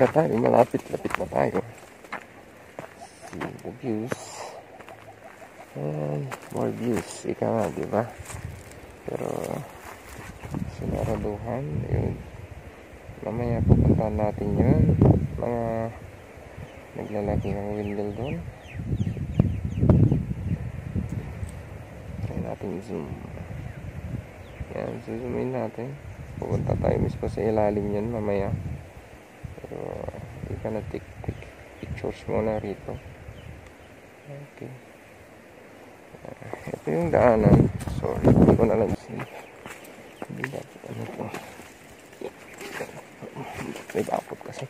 na tayo. Malapit-lapit na tayo. See the views. And more views. Ika nga, di ba? Pero, sinaraduhan. Yun. Mamaya pupuntahan natin yun. Mga naglalaki ng windmill doon. Try natin zoom. Yan, zoomin natin. Pupunta tayo mismo sa ilalim yan mamaya. Pero, hindi ka na take, pictures muna rito. Okay. Uh, ito yung daanan. Sorry, hindi ko na lang. Hindi dapat ano to. May bakot kasi.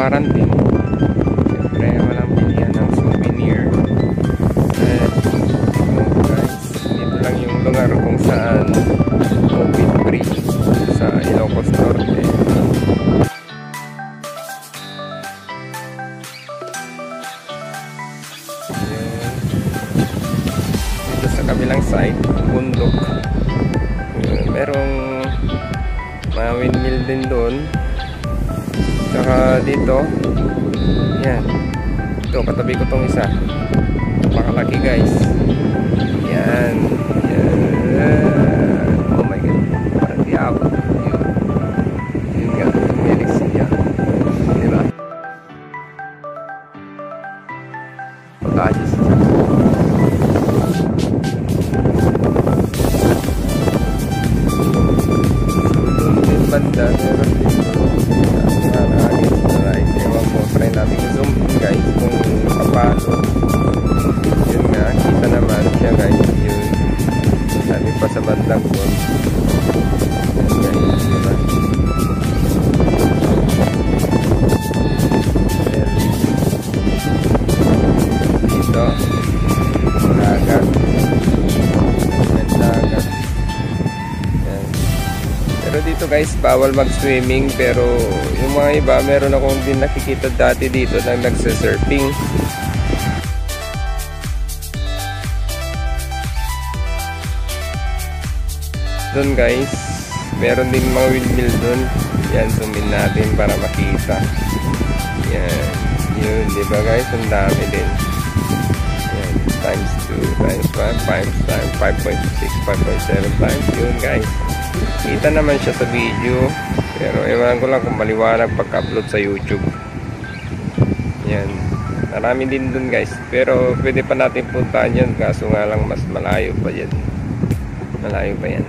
Quarantine guys, bawal mag-swimming pero yung mga iba, meron akong din nakikita dati dito na nagsa-surfing. Doon guys, meron din mga windmill doon. Yan, zoom in natin para makita. Yan. Yun, di ba guys? Ang dami din. Yan, times 2, times 5, times, times 5.6, 5.7 times. Yun guys. Kita naman siya sa video. Pero ewan ko lang kung maliwanag pagka-upload sa YouTube. Yan. Marami din dun guys. Pero pwede pa natin puntahan yan. Kaso nga lang mas malayo pa yan. Malayo pa yan.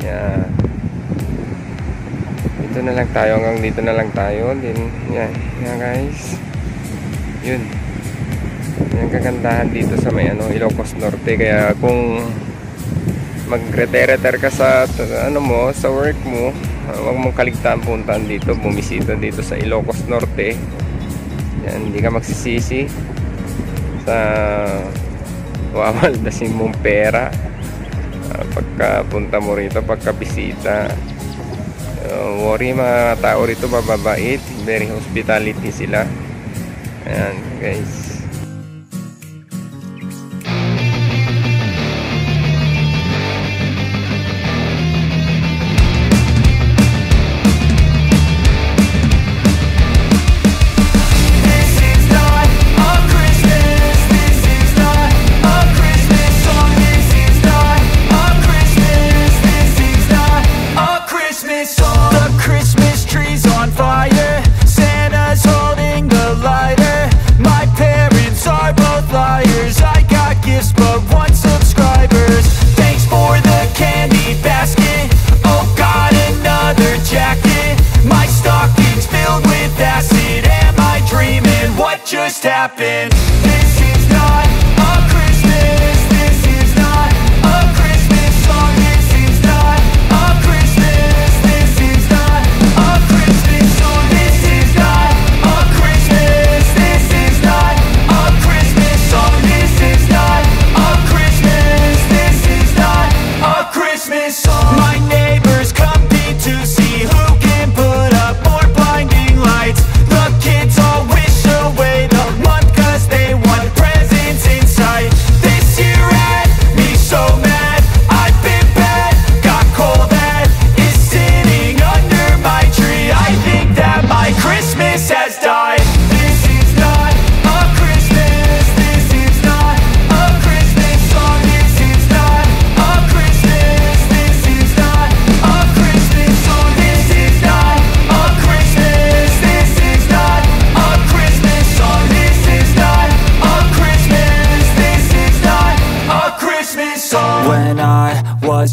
Yan. Dito na lang tayo. Hanggang dito na lang tayo. Din, yan. Yan guys. Yun. Yan kagandahan dito sa may ano, Ilocos Norte. Kaya kung mag-retire-retire ka sa ano mo, sa work mo, uh, huwag mong kaligtaan puntahan dito, bumisita dito sa Ilocos Norte. Yan, hindi ka magsisisi sa wawaldasin mong pera uh, pagka punta mo rito, pagka bisita. Uh, worry mga tao rito mababait, very hospitality sila. Ayan, guys.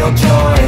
real joy.